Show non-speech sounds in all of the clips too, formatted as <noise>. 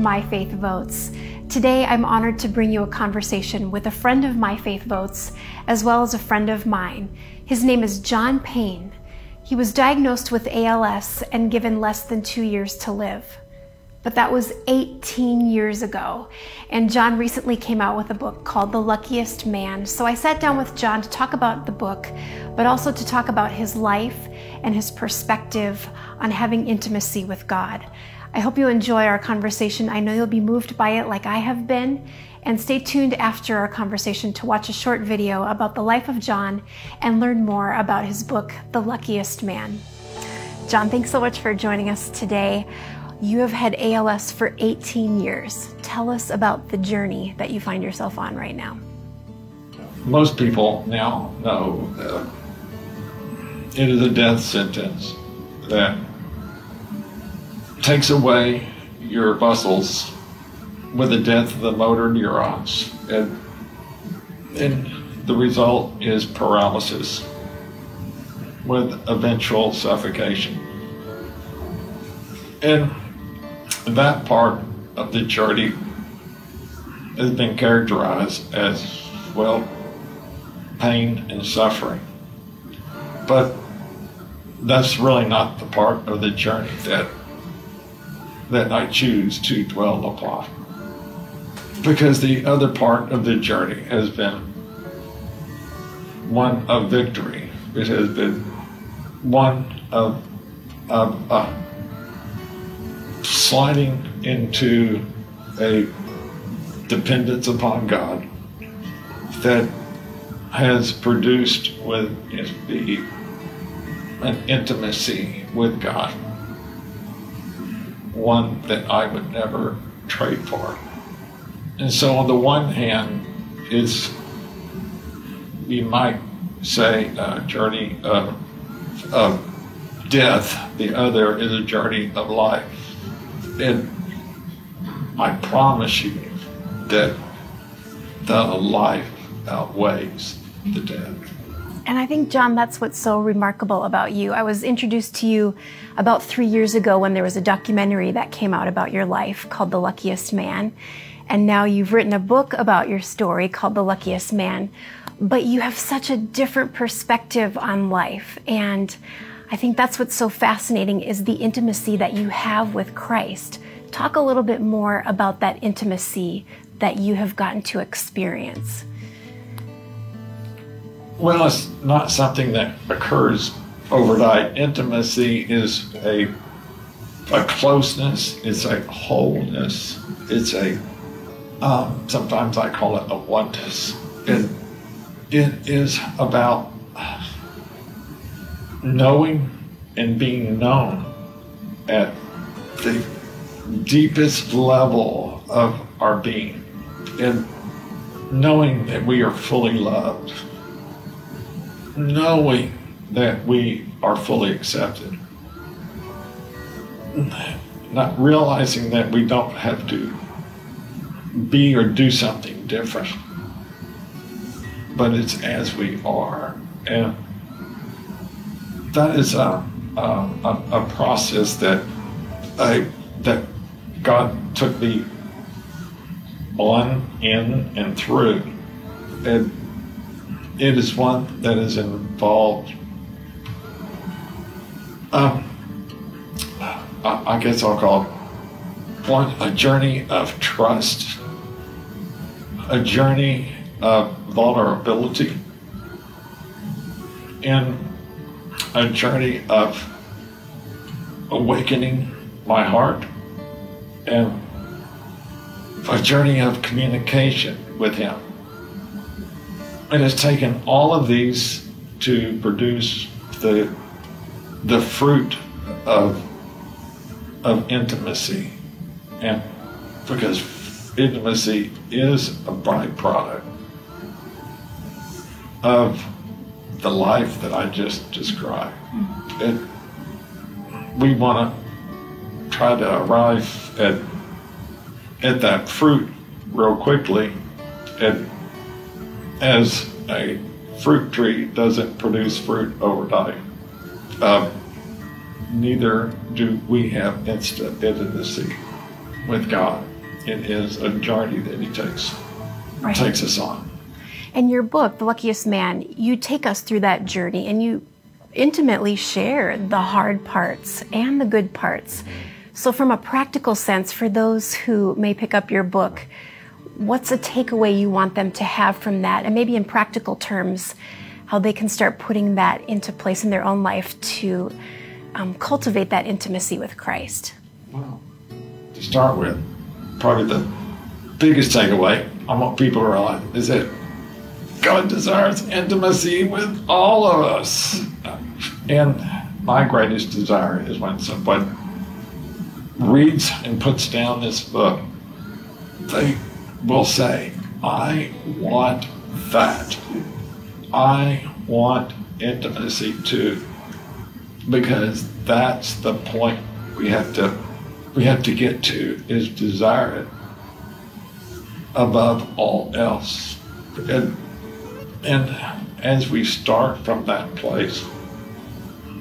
My Faith Votes. Today, I'm honored to bring you a conversation with a friend of My Faith Votes, as well as a friend of mine. His name is John Paine. He was diagnosed with ALS and given less than two years to live. But that was 18 years ago. And John recently came out with a book called The Luckiest Man. So I sat down with John to talk about the book, but also to talk about his life and his perspective on having intimacy with God. I hope you enjoy our conversation. I know you'll be moved by it like I have been. And stay tuned after our conversation to watch a short video about the life of John and learn more about his book, The Luckiest Man. John, thanks so much for joining us today. You have had ALS for 18 years. Tell us about the journey that you find yourself on right now. Most people now know that it is a death sentence that takes away your muscles with the death of the motor neurons. And, and the result is paralysis with eventual suffocation. And that part of the journey has been characterized as, well, pain and suffering. But that's really not the part of the journey that that I choose to dwell upon. Because the other part of the journey has been one of victory. It has been one of, of uh, sliding into a dependence upon God that has produced with the an intimacy with God one that I would never trade for. And so, on the one hand, it's, you might say, a journey of, of death, the other is a journey of life. And I promise you that the life outweighs the death. And I think, John, that's what's so remarkable about you. I was introduced to you about three years ago when there was a documentary that came out about your life called The Luckiest Man. And now you've written a book about your story called The Luckiest Man. But you have such a different perspective on life. And I think that's what's so fascinating is the intimacy that you have with Christ. Talk a little bit more about that intimacy that you have gotten to experience. Well, it's not something that occurs overnight. Intimacy is a a closeness. It's a wholeness. It's a um, sometimes I call it a oneness. It it is about knowing and being known at the deepest level of our being and knowing that we are fully loved knowing that we are fully accepted. Not realizing that we don't have to be or do something different, but it's as we are. And that is a, a, a process that I, that God took me on, in, and through. And it is one that is involved. Um, I, guess I'll call it one a journey of trust, a journey of vulnerability, and a journey of awakening my heart, and a journey of communication with Him. It has taken all of these to produce the the fruit of of intimacy, and because intimacy is a byproduct of the life that I just described. Hmm. It, we want to try to arrive at at that fruit real quickly, and as a fruit tree doesn't produce fruit overnight, um, neither do we have instant intimacy with God. it is a journey that He takes Right. takes us on. In your book, The Luckiest Man, you take us through that journey and you intimately share the hard parts and the good parts. So, from a practical sense, for those who may pick up your book, what's a takeaway you want them to have from that? And maybe in practical terms, how they can start putting that into place in their own life to um, cultivate that intimacy with Christ? Well, to start with, probably the biggest takeaway I want people to realize is that God desires intimacy with all of us. And my greatest desire is when someone reads and puts down this book, they will say, I want that. I want intimacy too. Because that's the point we have to we have to get to is desire it above all else. And and as we start from that place,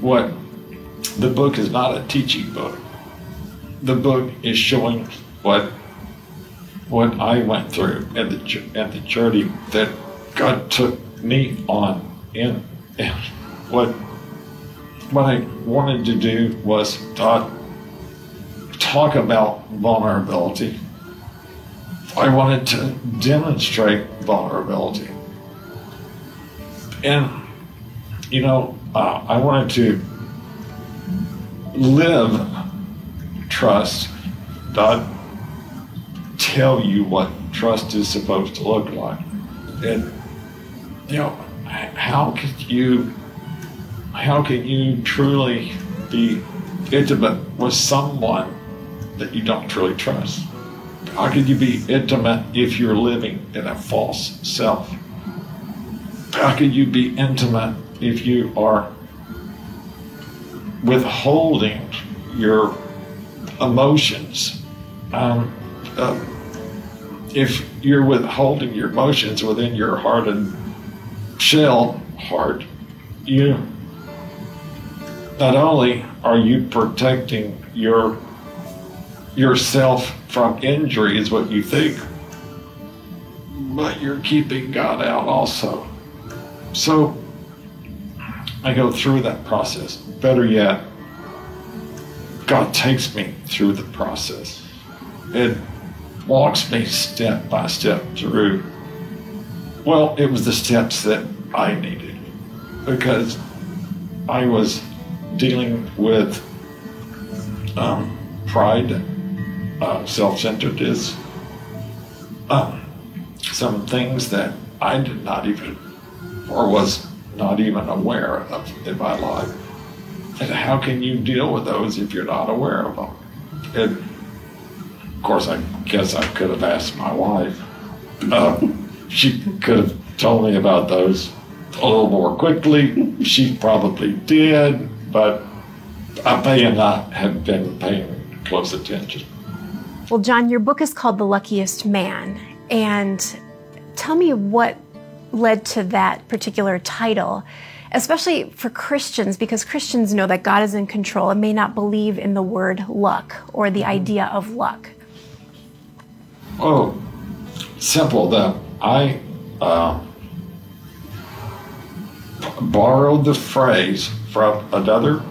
what the book is not a teaching book. The book is showing what what I went through and the and the journey that God took me on. And, and what what I wanted to do was talk talk about vulnerability. I wanted to demonstrate vulnerability. And, you know, uh, I wanted to live trust, not tell you what trust is supposed to look like. And, you know, how could you, how can you truly be intimate with someone that you don't truly trust? How can you be intimate if you're living in a false self? How can you be intimate if you are withholding your emotions? Um, uh, if you're withholding your emotions within your heart and shell heart, you not only are you protecting your yourself from injury is what you think, but you're keeping God out also. So I go through that process. Better yet, God takes me through the process. It walks me step by step through. Well, it was the steps that I needed because I was dealing with um, pride, uh, self centeredness, um, some things that I did not even, or was not even aware of in my life. And how can you deal with those if you're not aware of them? Course, I guess I could have asked my wife. Uh, she could have told me about those a little more quickly. She probably did, but I may not have been paying close attention. Well, John, your book is called The Luckiest Man. And tell me what led to that particular title, especially for Christians, because Christians know that God is in control and may not believe in the word luck or the idea of luck. Oh, simple. That I uh, borrowed the phrase from another,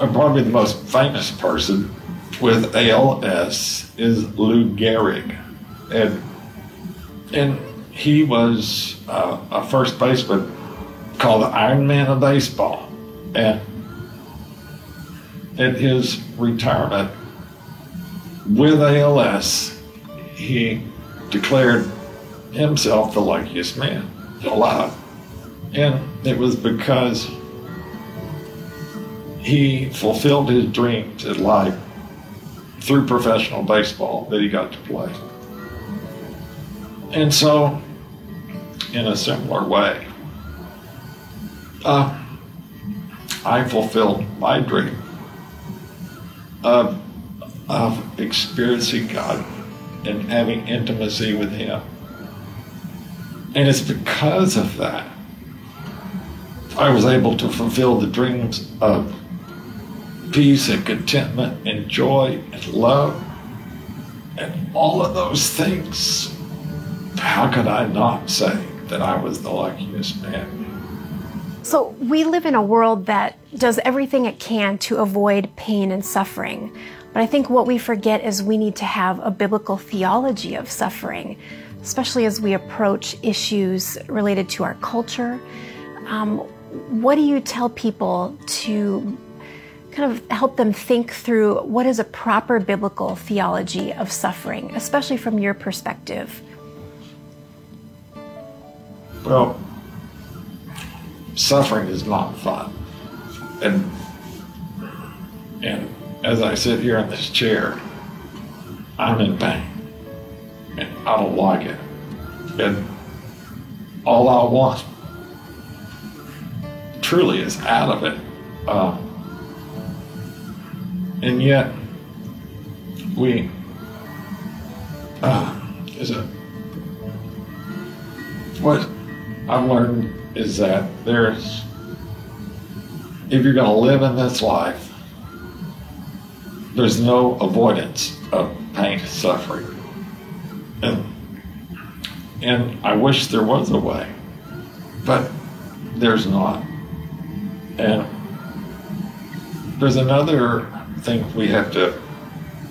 uh, probably the most famous person with ALS is Lou Gehrig, and and he was uh, a first baseman called the Iron Man of baseball, and in his retirement with ALS, he declared himself the luckiest man alive. And it was because he fulfilled his dreams in life through professional baseball that he got to play. And so, in a similar way, uh, I fulfilled my dream of, of experiencing God and having intimacy with Him. And it's because of that I was able to fulfill the dreams of peace and contentment and joy and love And all of those things, how could I not say that I was the luckiest man? So, we live in a world that does everything it can to avoid pain and suffering. But I think what we forget is we need to have a biblical theology of suffering, especially as we approach issues related to our culture. Um, what do you tell people to kind of help them think through what is a proper biblical theology of suffering, especially from your perspective? Well, suffering is not fun. And and as I sit here in this chair, I'm in pain. And I don't like it. And all I want truly is out of it. Uh, and yet, we, uh, is it, what I've learned is that there's, if you're going to live in this life, there's no avoidance of pain and suffering. And, and I wish there was a way, but there's not. And there's another thing we have to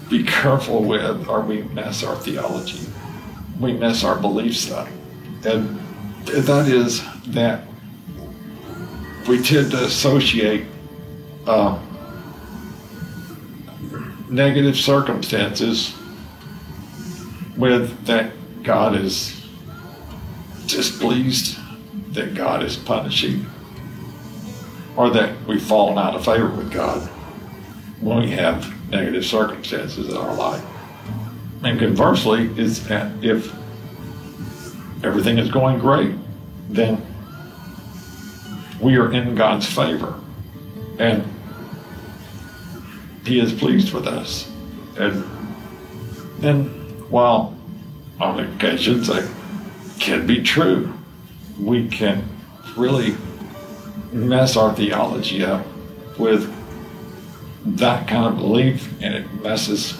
be <laughs> careful with, or we mess our theology. We mess our belief set. And that is that we tend to associate uh, negative circumstances with that God is displeased, that God is punishing, or that we've fallen out of favor with God when we have negative circumstances in our life. And conversely, is if everything is going great, then we are in God's favor. And He is pleased with us. And then, while on occasions it can be true, we can really mess our theology up with that kind of belief, and it messes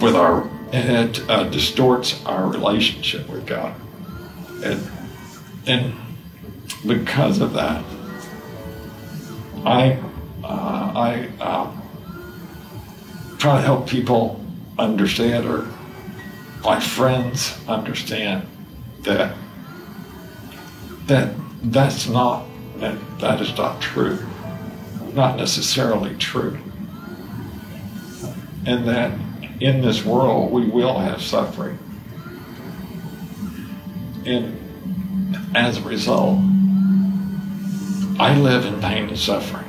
with our, and it uh, distorts our relationship with God. And, and because of that, I, uh, I uh, try to help people understand, or my friends understand that that that's not that that is not true, not necessarily true, and that in this world we will have suffering, and as a result, I live in pain and suffering.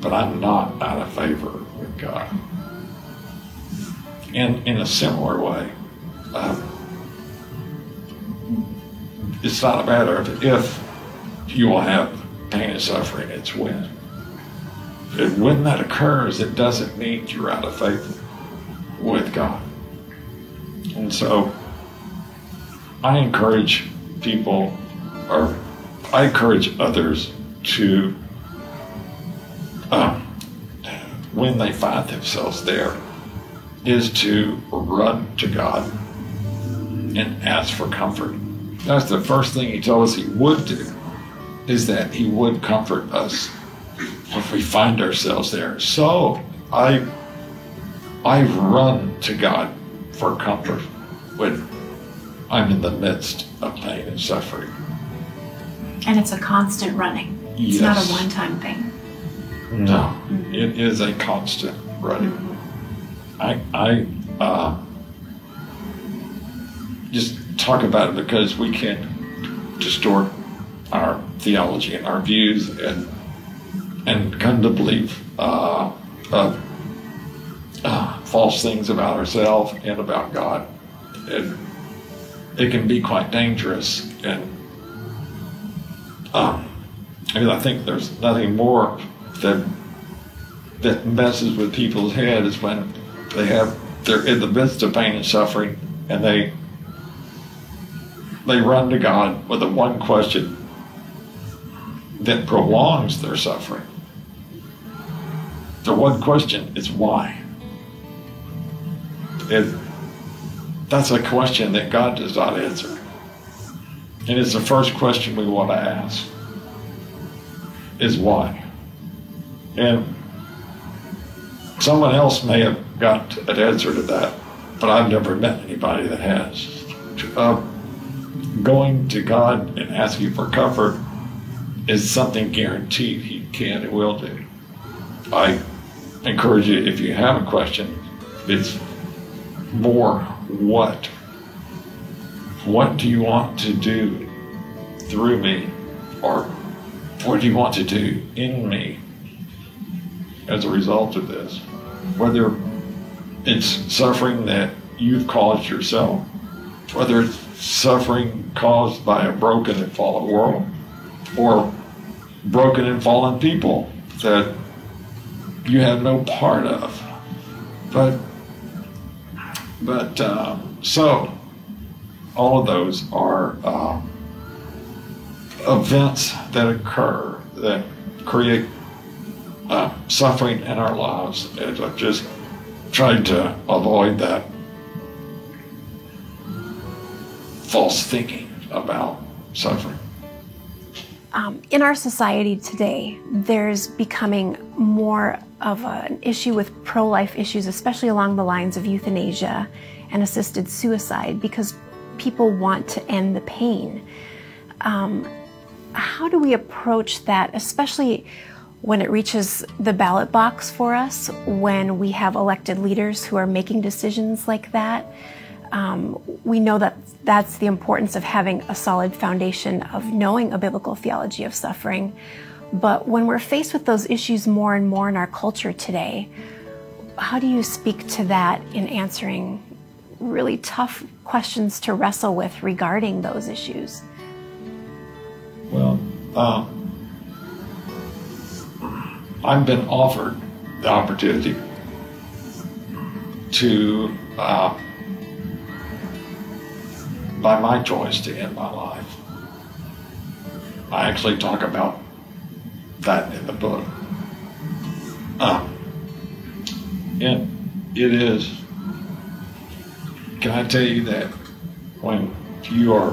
But I'm not out of favor with God. And in a similar way, um, it's not a matter of if you will have pain and suffering, it's when. And when that occurs, it doesn't mean you're out of favor with God. And so I encourage people, or I encourage others to, when they find themselves there, is to run to God and ask for comfort. That's the first thing he told us he would do, is that he would comfort us if we find ourselves there. So I I run to God for comfort when I'm in the midst of pain and suffering. And it's a constant running. It's Yes. not a one time thing. No, it is a constant running. I, I uh, just talk about it because we can't distort our theology and our views and and come to believe uh, uh, uh, false things about ourselves and about God. And it can be quite dangerous. And um, I mean, I think there's nothing more that that messes with people's head is when they have they're in the midst of pain and suffering and they they run to God with the one question that prolongs their suffering. The one question is why. It, that's a question that God does not answer. And it's the first question we want to ask is why? And someone else may have got an answer to that, but I've never met anybody that has. Uh, going to God and asking for comfort is something guaranteed He can and will do. I encourage you, if you have a question, it's more what? What do you want to do through me? Or what do you want to do in me as a result of this? Whether it's suffering that you've caused yourself, whether it's suffering caused by a broken and fallen world, or broken and fallen people that you have no part of. But, but uh, so all of those are uh, events that occur that create uh, suffering in our lives. And I've just tried to avoid that false thinking about suffering. Um, in our society today, there's becoming more of a, an issue with pro life issues, especially along the lines of euthanasia and assisted suicide, because people want to end the pain. Um, how do we approach that, especially when it reaches the ballot box for us, when we have elected leaders who are making decisions like that? Um, we know that that's the importance of having a solid foundation of knowing a biblical theology of suffering. But when we're faced with those issues more and more in our culture today, how do you speak to that in answering really tough questions to wrestle with regarding those issues? Well, um, I've been offered the opportunity to uh, by my choice to end my life. I actually talk about that in the book. Um, and it is, can I tell you that when you are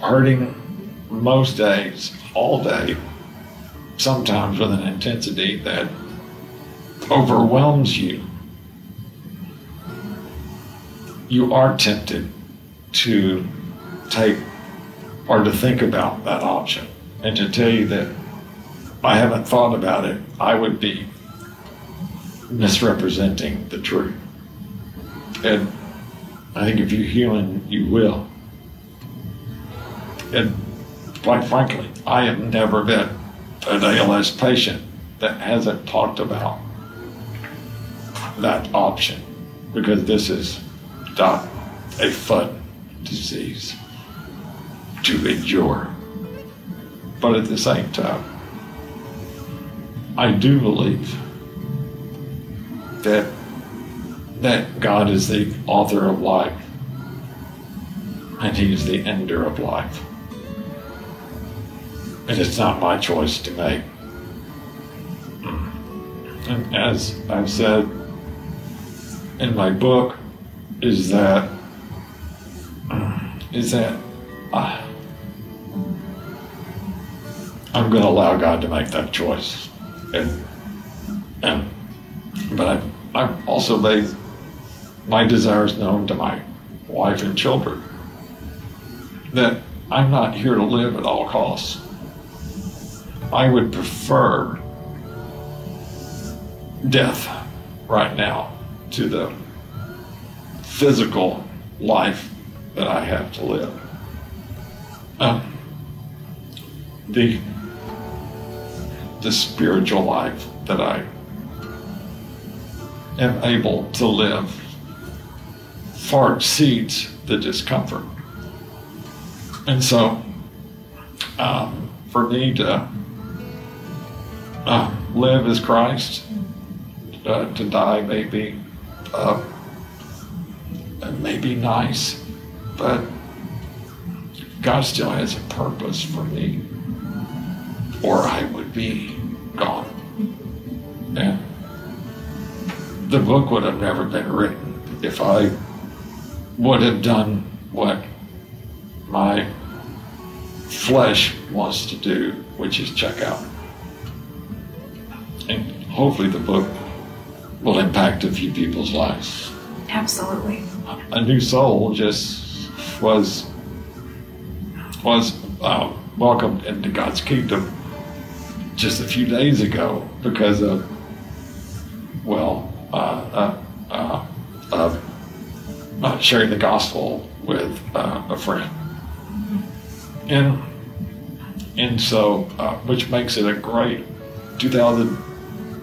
hurting most days, all day, sometimes with an intensity that overwhelms you, you are tempted to take or to think about that option. And to tell you that I haven't thought about it, I would be misrepresenting the truth. And I think if you're healing, you will. And quite frankly, I have never been an ALS patient that hasn't talked about that option because this is not a fun disease to endure. But at the same time, I do believe that that God is the author of life and he is the ender of life. And it's not my choice to make. And as I've said in my book, is that is that uh, I'm going to allow God to make that choice. And, and but I've, I've also made my desires known to my wife and children that I'm not here to live at all costs. I would prefer death right now to the physical life that I have to live. Um, the the spiritual life that I am able to live far exceeds the discomfort. And so, um, for me to uh, live as Christ, uh, to die may be, uh, may be nice, but God still has a purpose for me, or I would be gone. And the book would have never been written if I would have done what my flesh wants to do, which is check out. And hopefully the book will impact a few people's lives. Absolutely. A new soul just was was uh, welcomed into God's kingdom just a few days ago because of well uh, uh, uh, uh sharing the gospel with uh, a friend and and so which makes it a great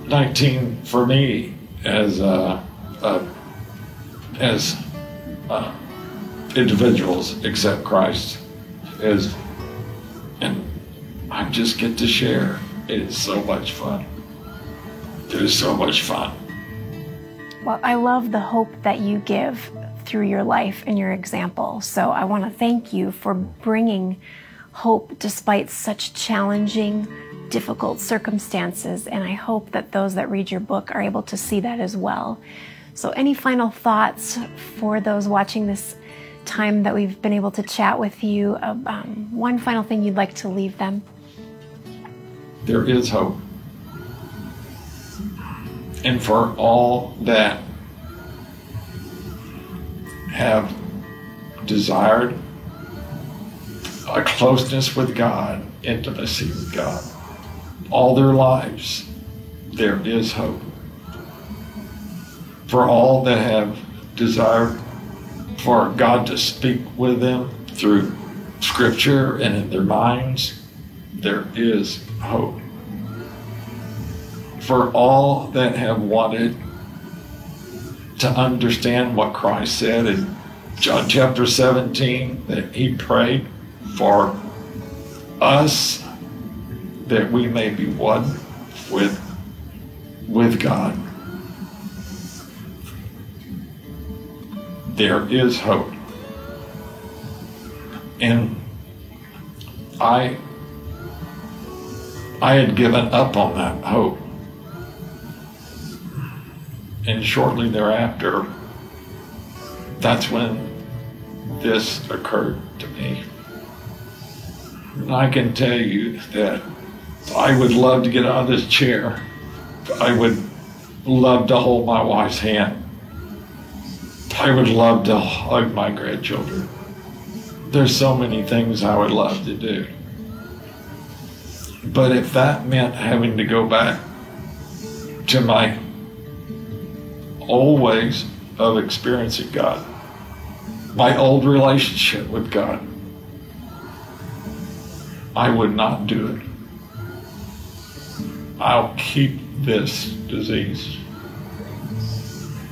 2019 for me as as uh, individuals accept Christ is, and I just get to share. It is so much fun. It is so much fun. Well, I love the hope that you give through your life and your example. So I want to thank you for bringing hope despite such challenging, difficult circumstances. And I hope that those that read your book are able to see that as well. So, any final thoughts for those watching this time that we've been able to chat with you. Um, one final thing you'd like to leave them? There is hope. And for all that have desired a closeness with God, intimacy with God, all their lives, there is hope. For all that have desired for God to speak with them through scripture and in their minds, there is hope. For all that have wanted to understand what Christ said in John chapter 17, that he prayed for us that we may be one with, with God. there is hope. And I I had given up on that hope. And shortly thereafter, that's when this occurred to me. And I can tell you that I would love to get out of this chair. I would love to hold my wife's hand I would love to hug my grandchildren. There's so many things I would love to do. But if that meant having to go back to my old ways of experiencing God, my old relationship with God, I would not do it. I'll keep this disease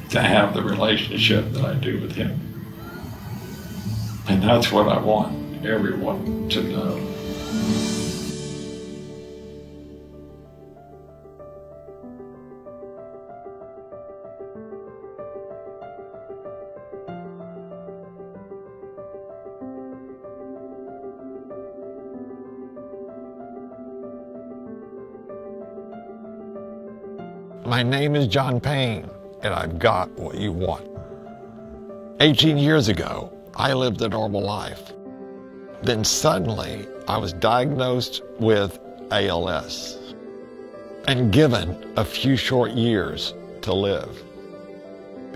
to have the relationship that I do with Him. And that's what I want everyone to know. My name is John Paine and I've got what you want. 18 years ago, I lived a normal life. Then suddenly, I was diagnosed with ALS and given a few short years to live.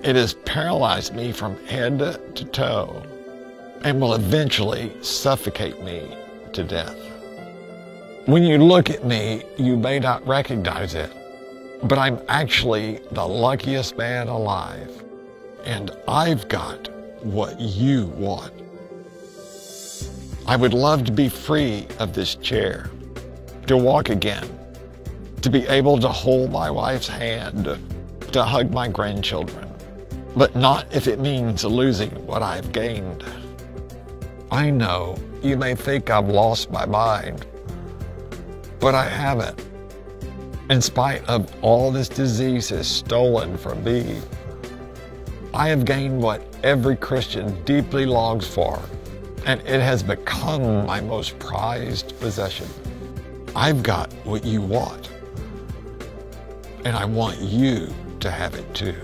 It has paralyzed me from head to toe and will eventually suffocate me to death. When you look at me, you may not recognize it, but I'm actually the luckiest man alive. And I've got what you want. I would love to be free of this chair, to walk again, to be able to hold my wife's hand, to hug my grandchildren, but not if it means losing what I've gained. I know you may think I've lost my mind, but I haven't in spite of all this disease has stolen from me. I have gained what every Christian deeply longs for, and it has become my most prized possession. I've got what you want, and I want you to have it too.